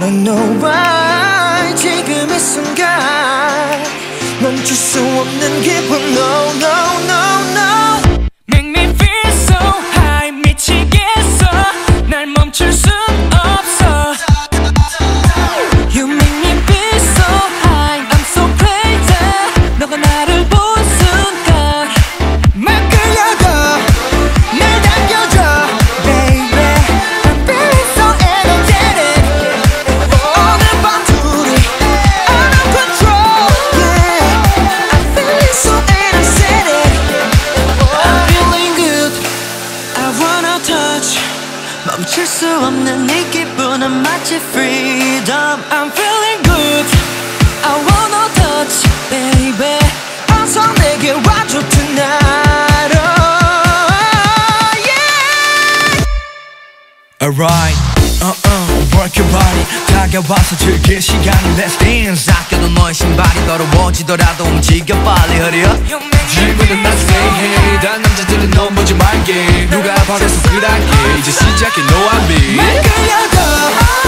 Don't know why 지금 이 순간 멈출 수 없는 기분 No no no no Make me feel so high 미치겠어 날 멈출 순 멈출 수 없는 이 기분은 마치 freedom I'm feeling good I wanna touch baby 어서 내게 와줘 tonight oh, yeah Alright, uh-uh, work your body 다가와서 즐길 시간이 Let's dance 아껴둔 너의 신발이 더러워지더라도 움직여 빨리 hurry up 너는 나 생해. 다 남자들은 넌 보지 말게. 누가 바래서 그랄게 이제 시작해 너와 I'm me. 말 끌려도